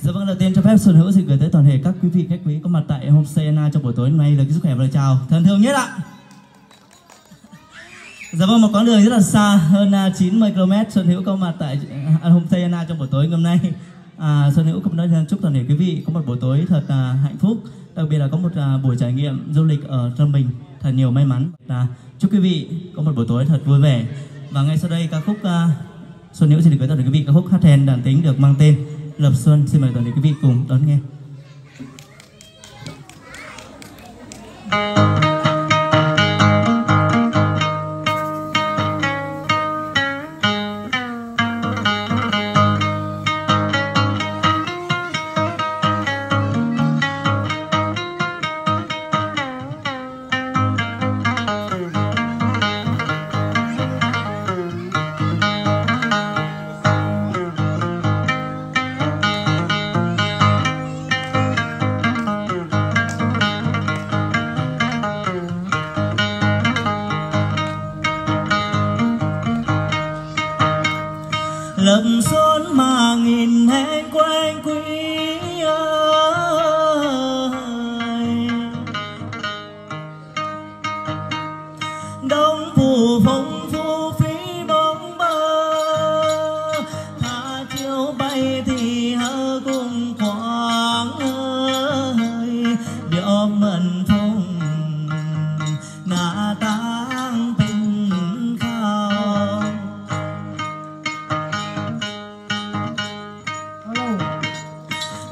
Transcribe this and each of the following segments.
Dạ vâng, đầu tiên cho phép Xuân Hữu xin gửi tới toàn thể các quý vị khách quý có mặt tại Homestay Anna trong buổi tối hôm nay lời sức khỏe và lời chào thân thương nhất ạ. Dạ vâng, một quãng đường rất là xa, hơn 90 km Xuân Hữu có mặt tại à, Homestay Anna trong buổi tối ngày hôm nay. À, Xuân Hữu cũng nói chúc toàn thể quý vị có một buổi tối thật à, hạnh phúc, đặc biệt là có một à, buổi trải nghiệm du lịch ở Trâm Bình thật nhiều may mắn. À, chúc quý vị có một buổi tối thật vui vẻ. Và ngay sau đây ca khúc à, Xuân Hữu xin được gửi tới quý vị ca khúc hát hèn đàn tính được mang tên Lập Xuân xin mời toàn thể quý vị cùng đón nghe. lập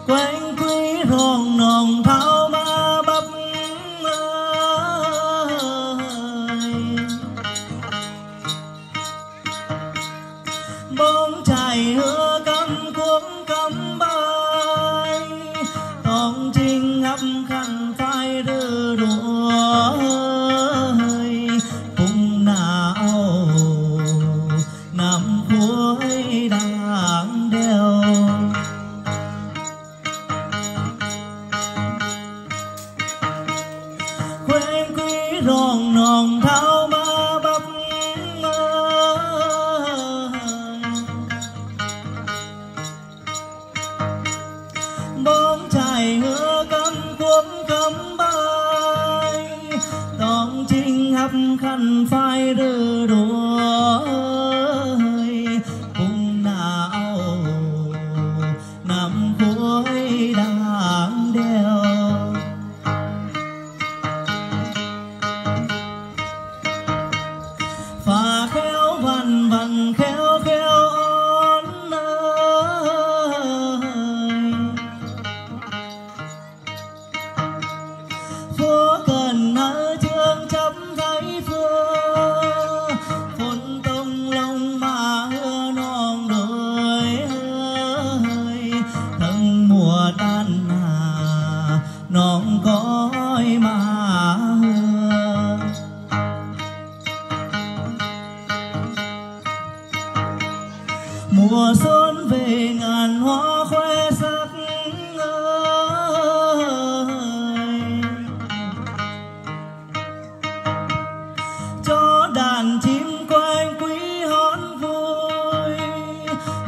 quanh quý rồng nồng thao ba bắp ơi bóng chài hương. น้องน้องเท้ามาบับมาบ้องชายเหือกำควมกำบายต้องจริงหับขันไฟเรือรัว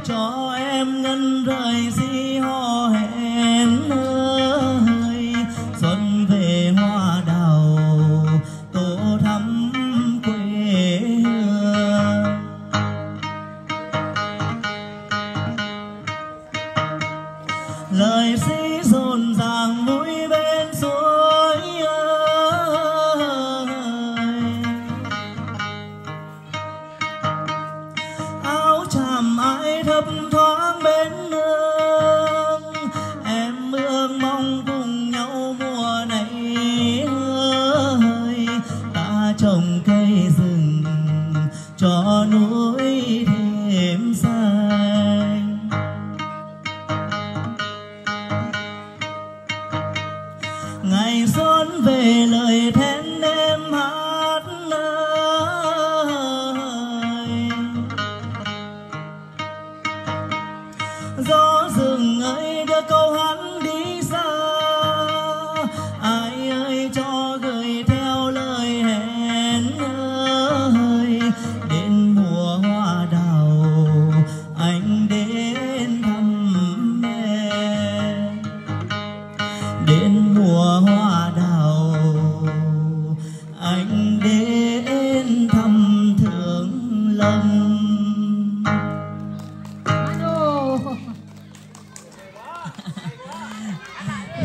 cho em ngân rời si cho núi thêm xanh ngày xuân về lời then em hát ơi gió rừng ấy đưa câu hát anh đến thăm thượng lâm.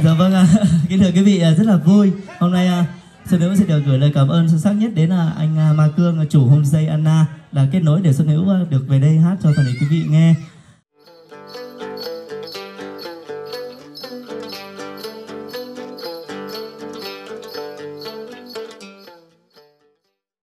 Dạ vâng kính thưa quý vị à, rất là vui. Hôm nay à, Xuân Hữu xin được gửi lời cảm ơn sâu sắc nhất đến à, anh Ma Cương, chủ homestay Anna đã kết nối để Xuân Hữu được về đây hát cho toàn thể quý vị nghe.